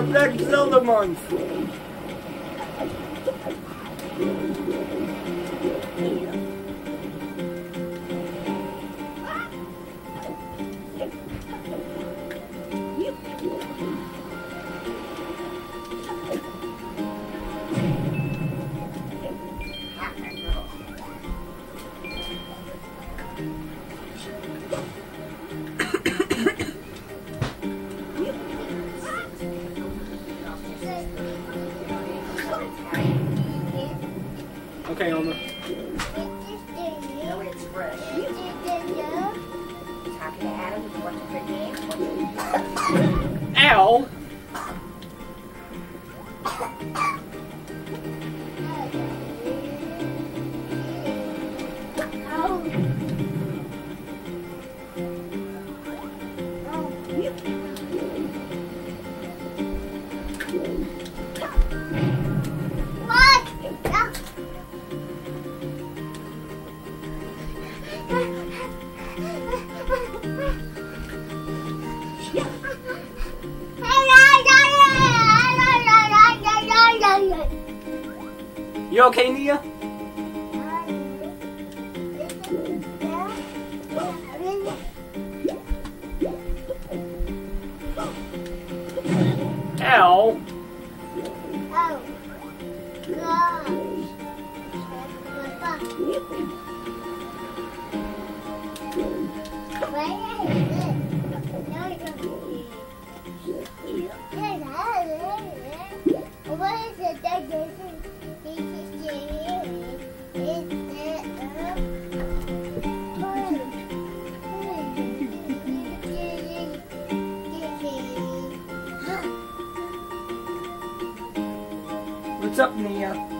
Nia, Black What's up, Nia?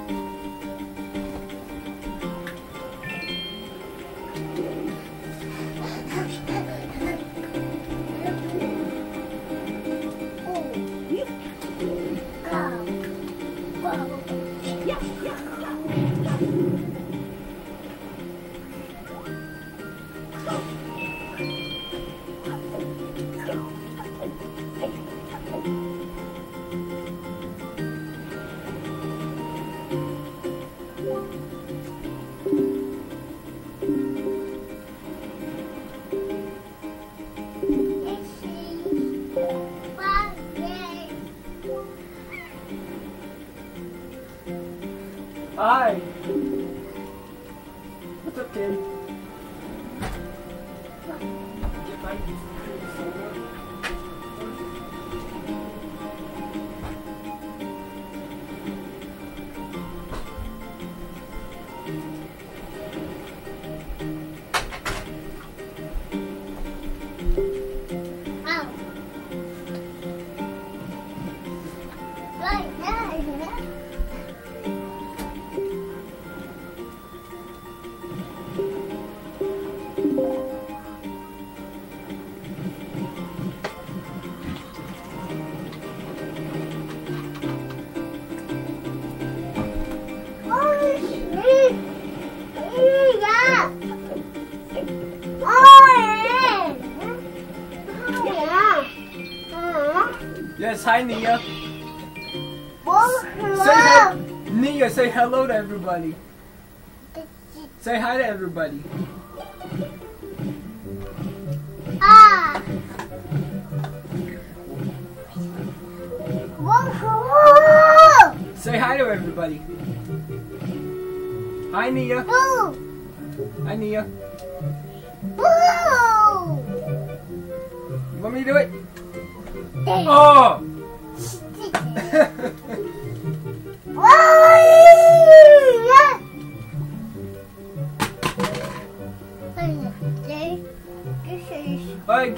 Hi, Nia. Say hello. Nia, say hello to everybody. Say hi to everybody. Ah. Say hi to everybody. Hi, Nia. Hi, Nia. You want me to do it? Oh!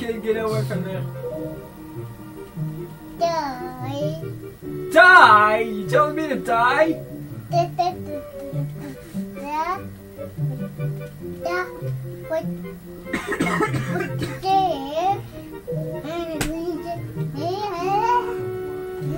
Kid, get away from there. Die? Die? You telling me to die?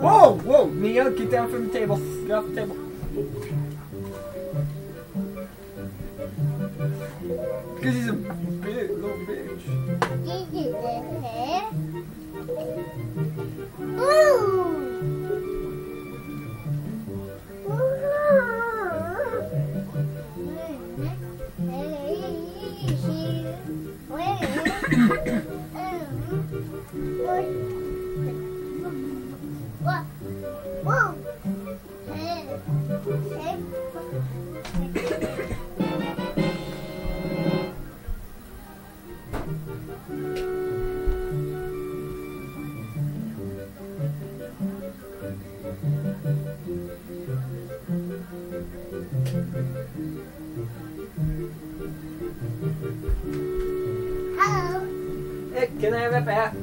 Whoa, whoa, Neo, get down from the table. Get off the table. Because he's a big little bitch. Ooh! Can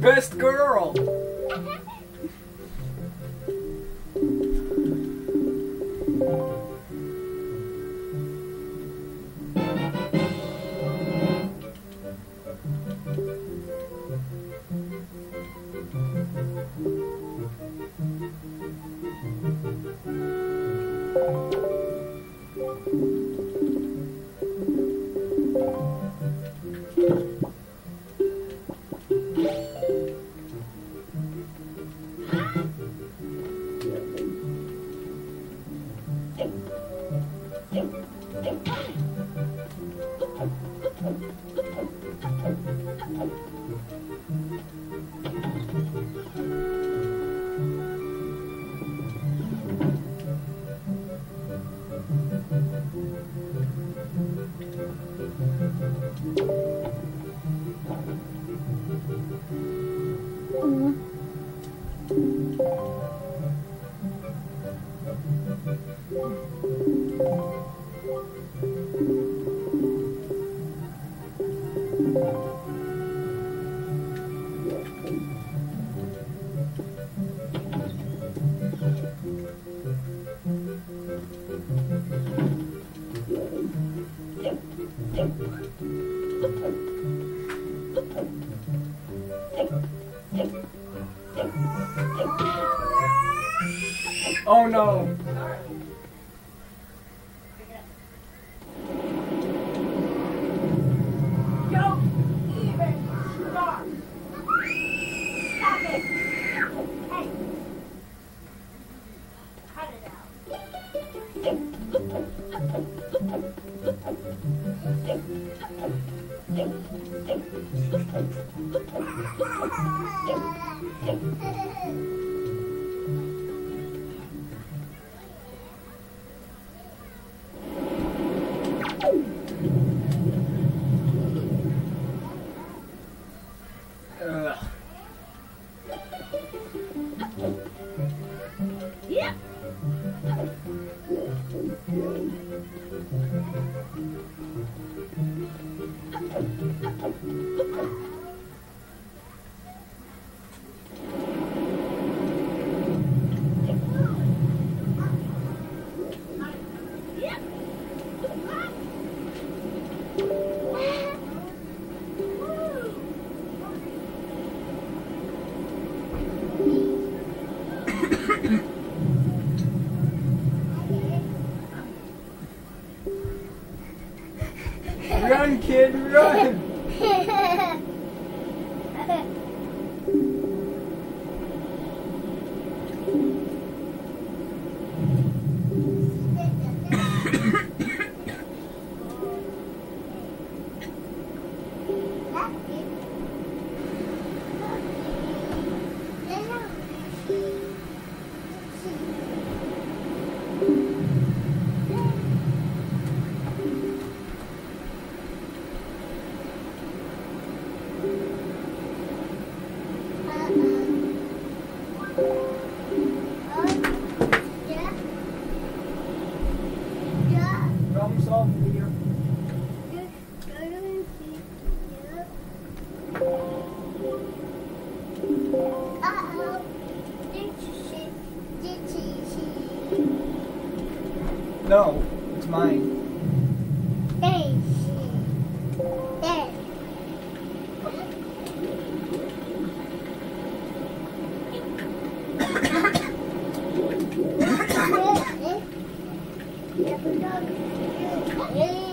best girl. No. Don't even No, it's mine. There. There. Go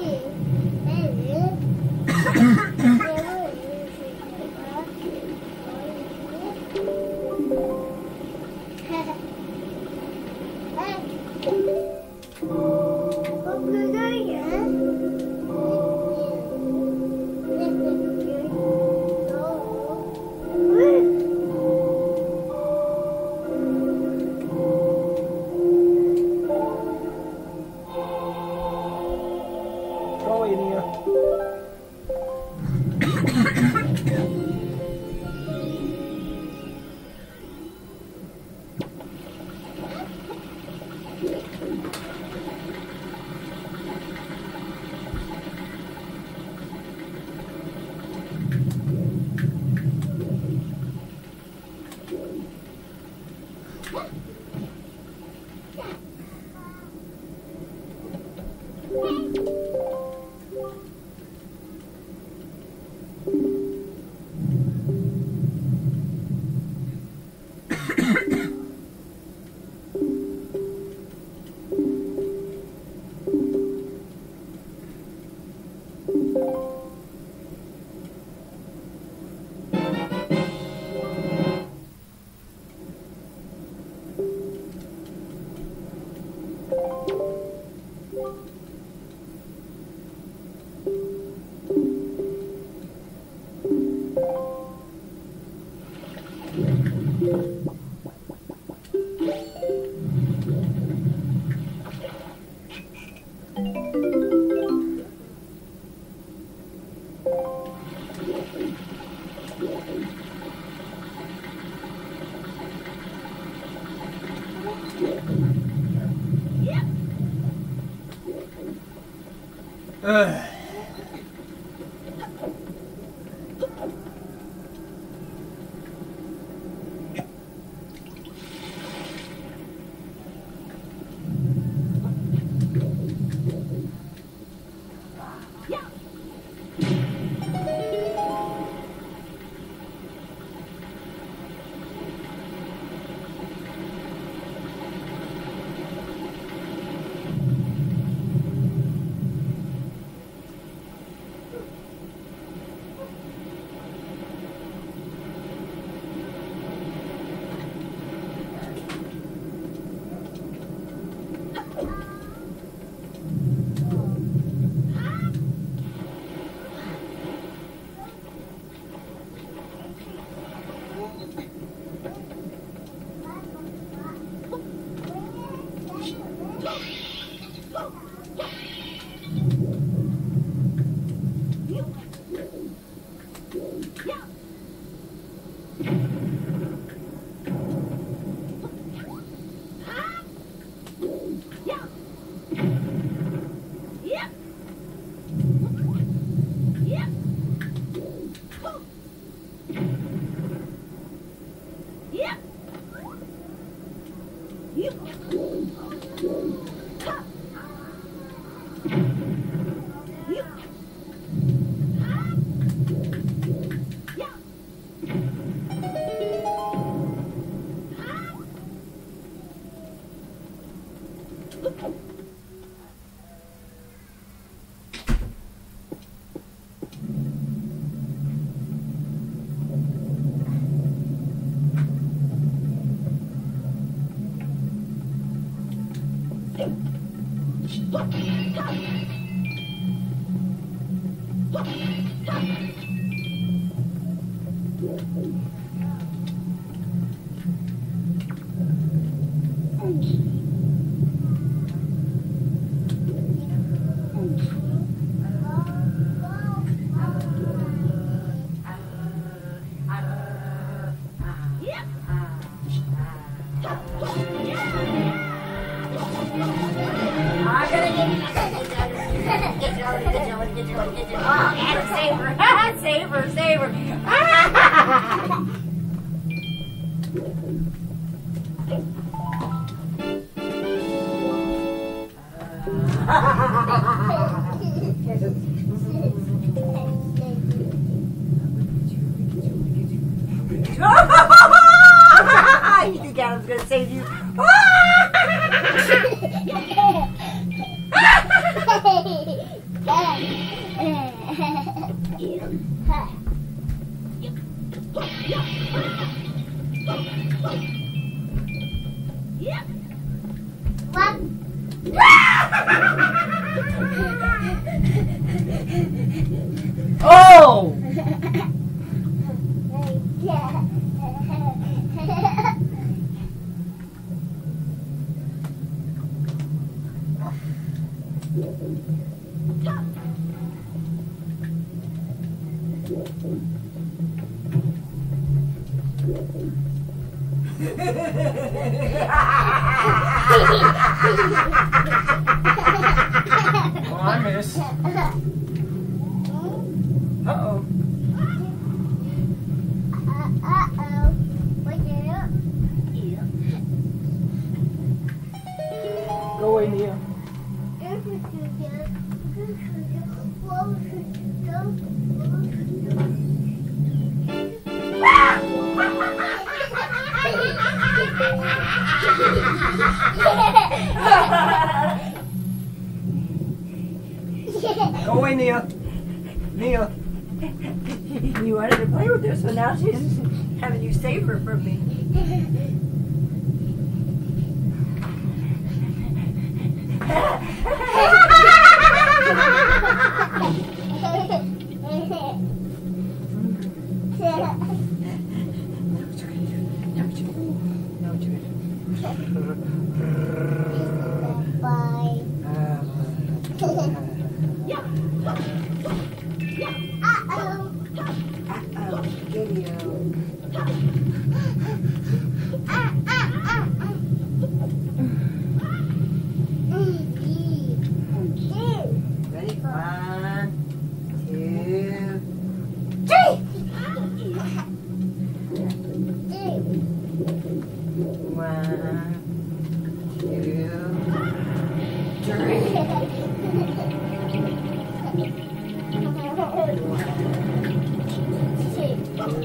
Three.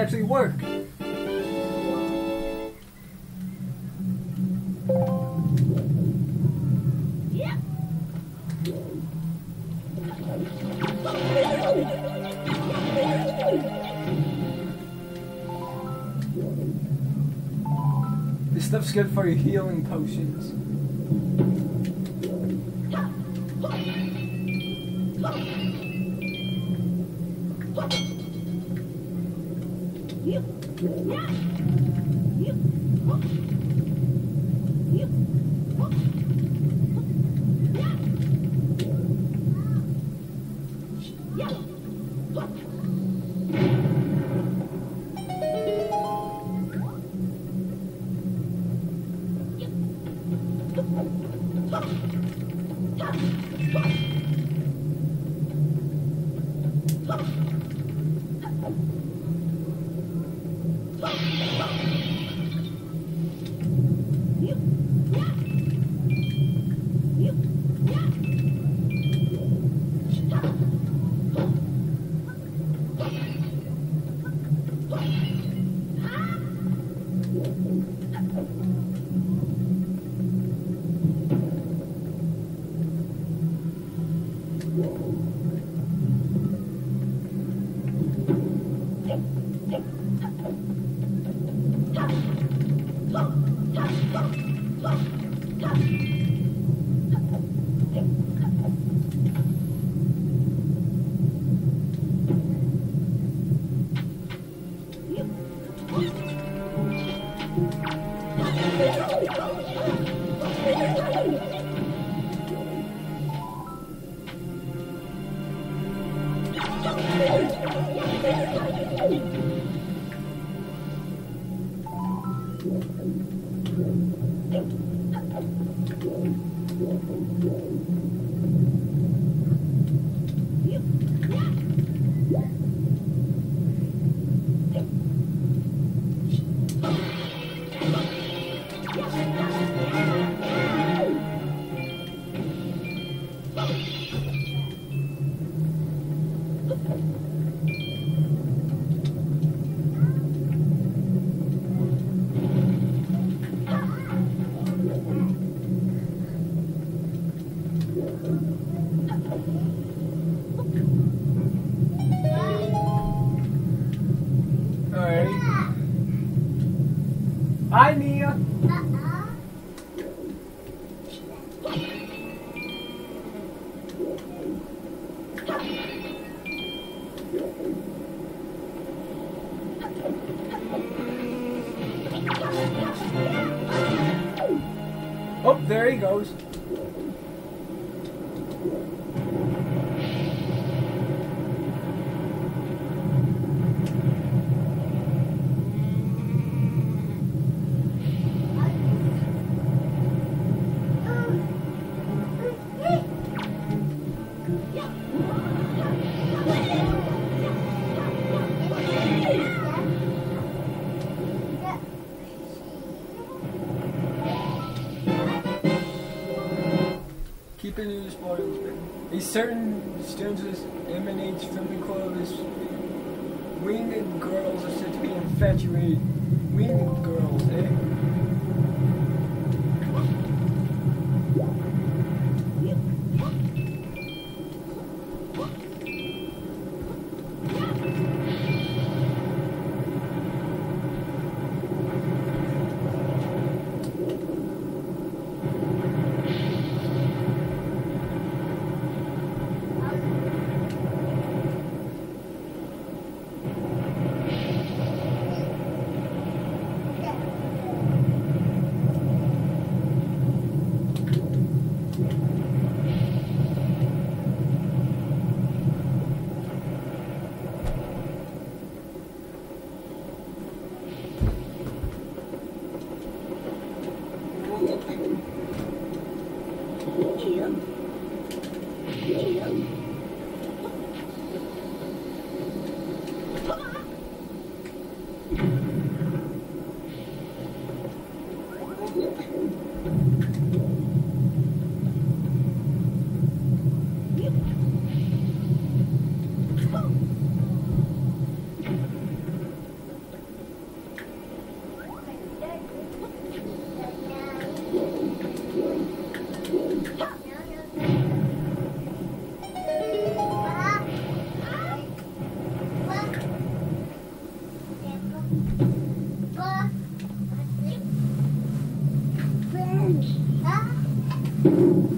actually work. This stuff's good for your healing potions. A certain stanzas emanates from the chorus. Winged girls are said to be infatuated. Winged girls, eh? Go,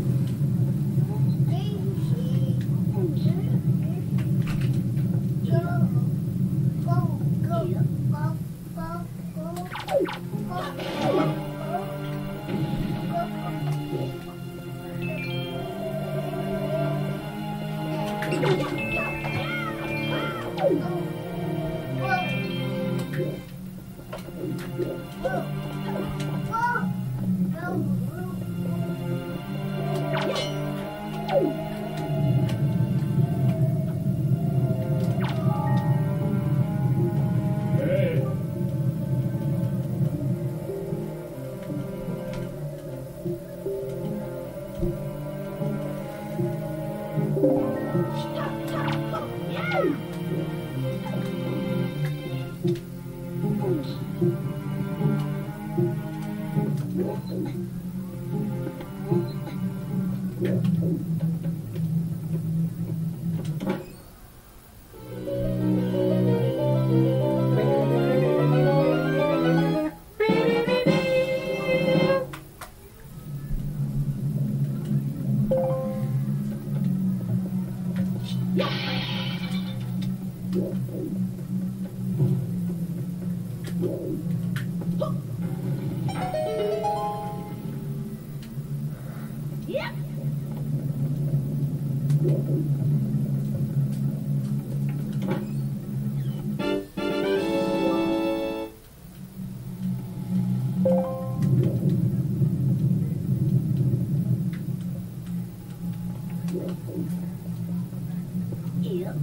Yep.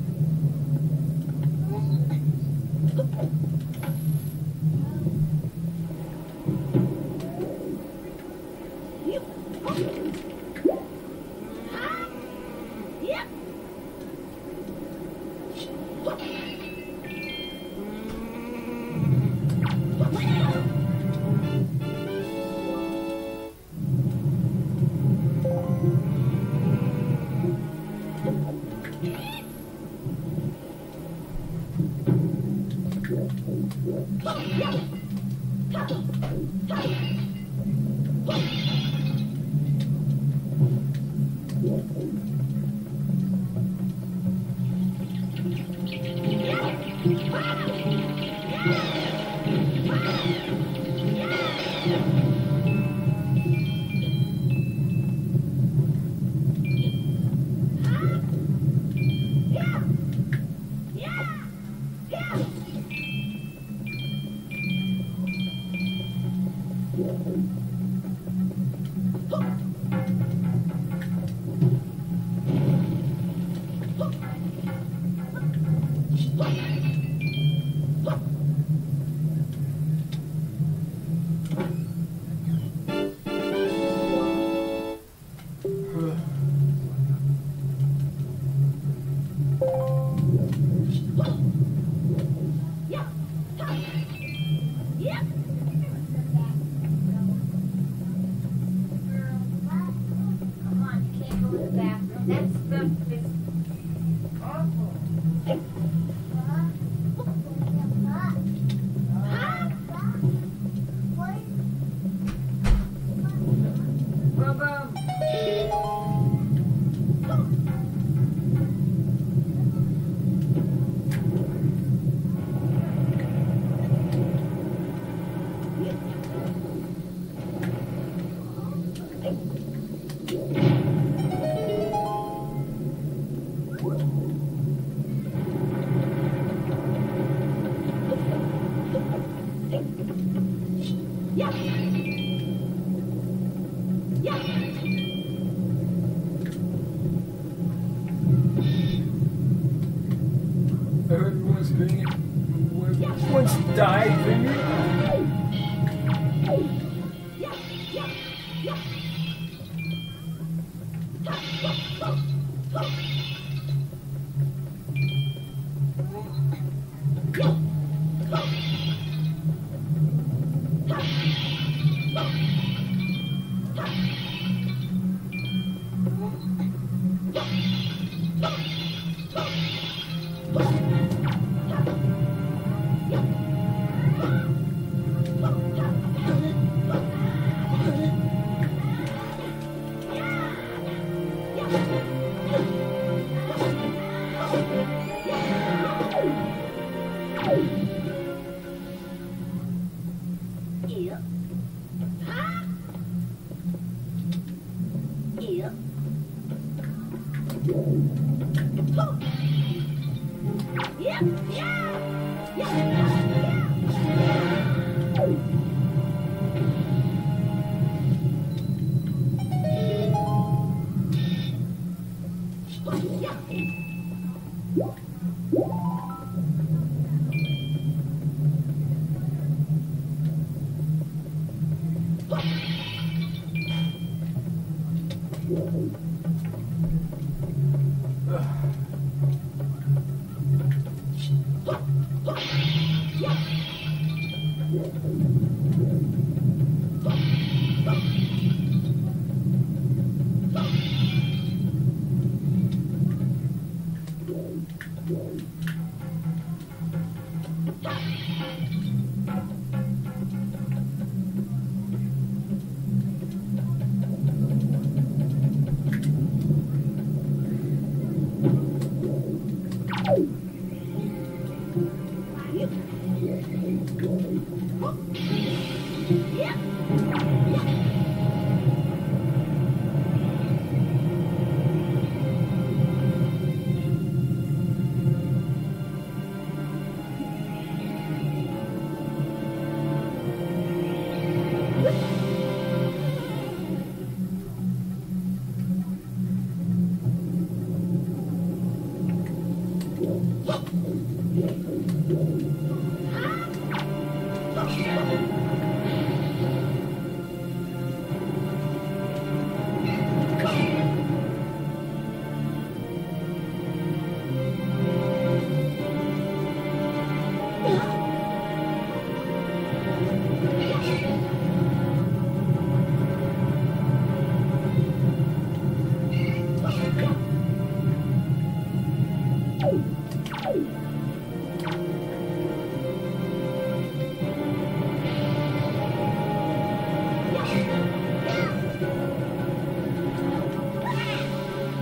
Yeah.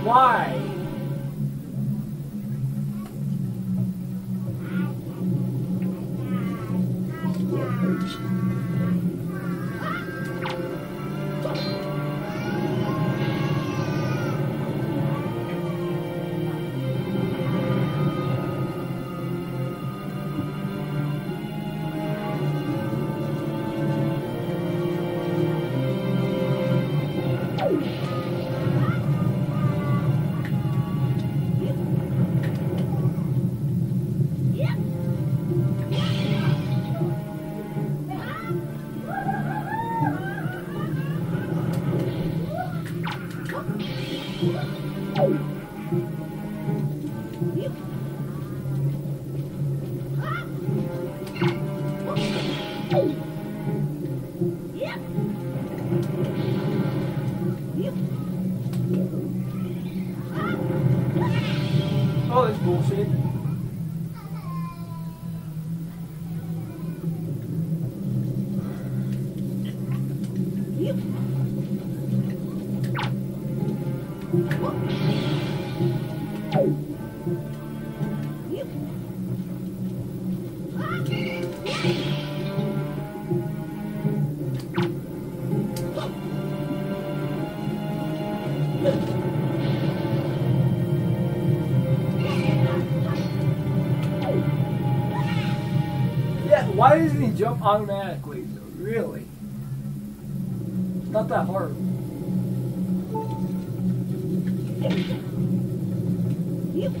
Why? jump automatically, really, it's not that hard. Yep.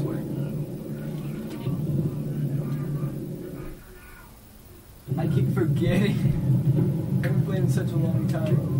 Way. I keep forgetting. I haven't played in such a long time.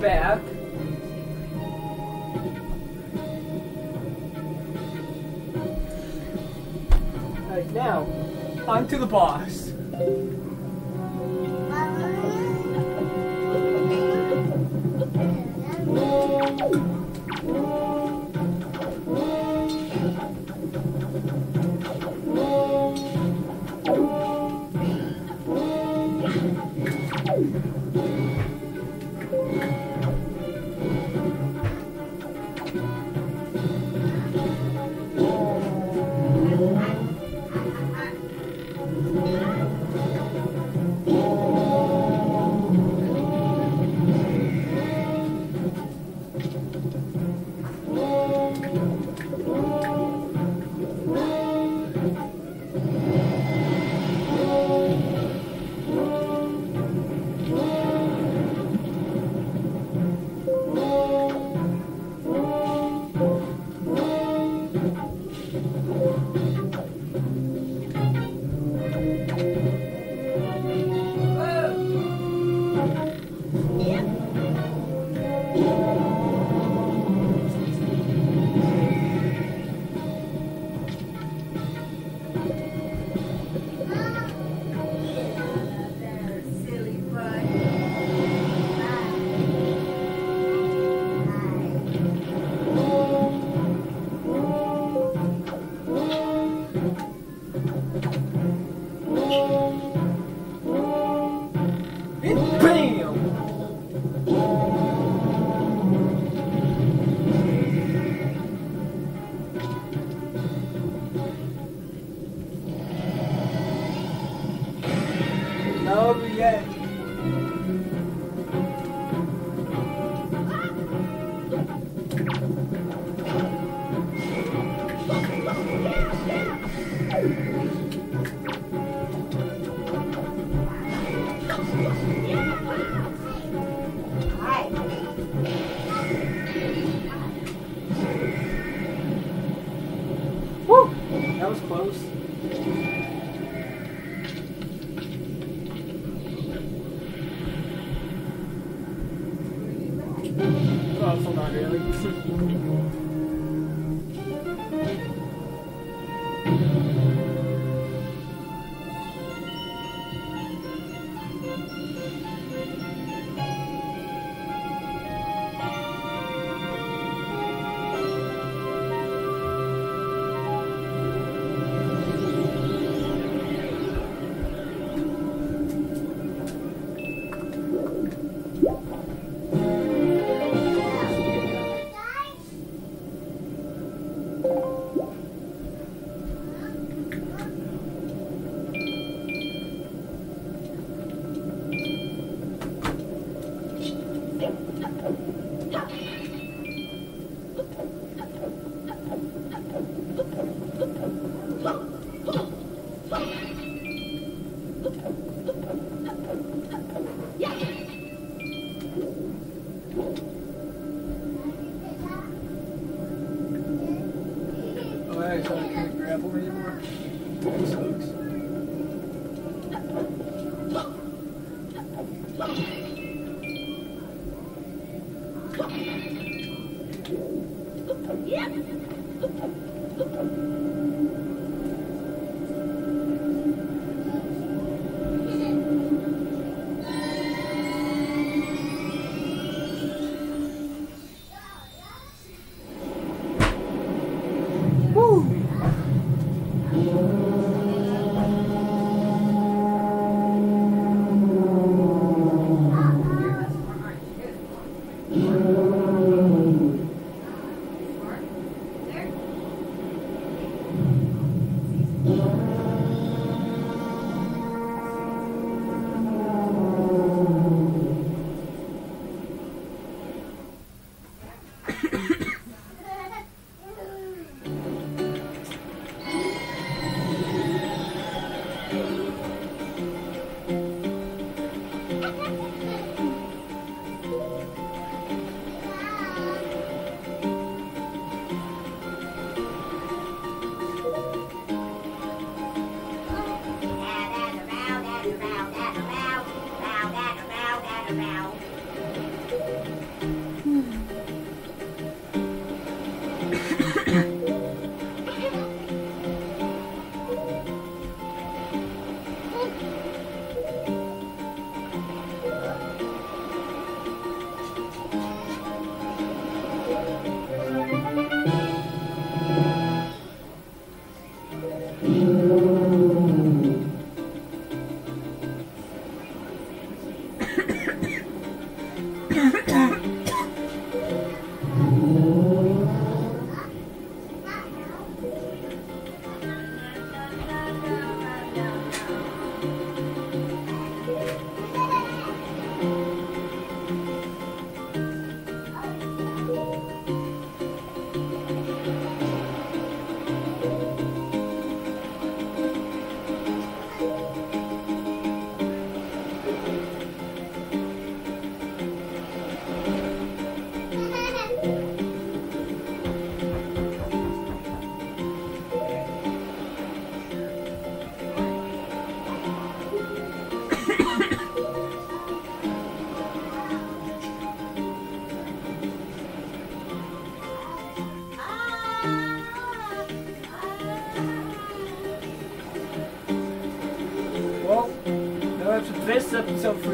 Back.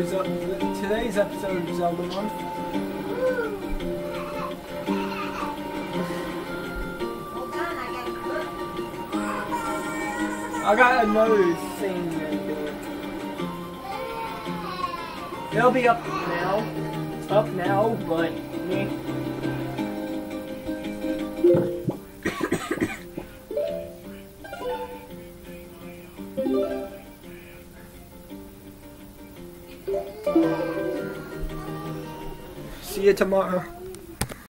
Zelda, today's episode of Zelda Month. Hold on, I. I another thing. It'll be up Tomorrow.